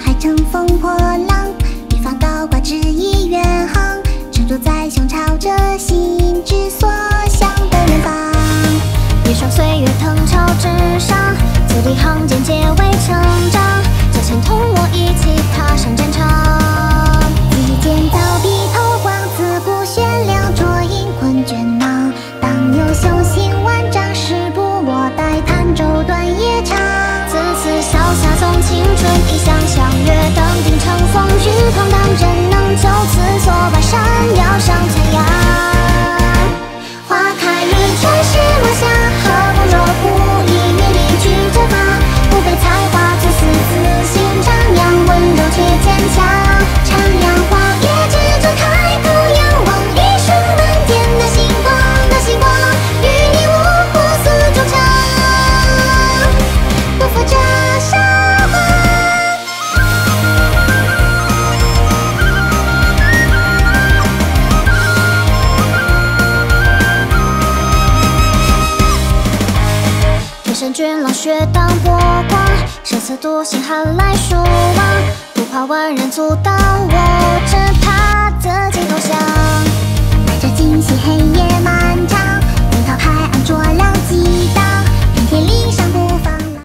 还乘风破。青春一向相约血荡波光，生死独行，寒来暑往，不怕万人阻挡，我只怕自己投降。